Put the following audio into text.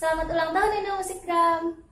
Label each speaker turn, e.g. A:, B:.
A: Selamat ulang tahun Indomusikgram!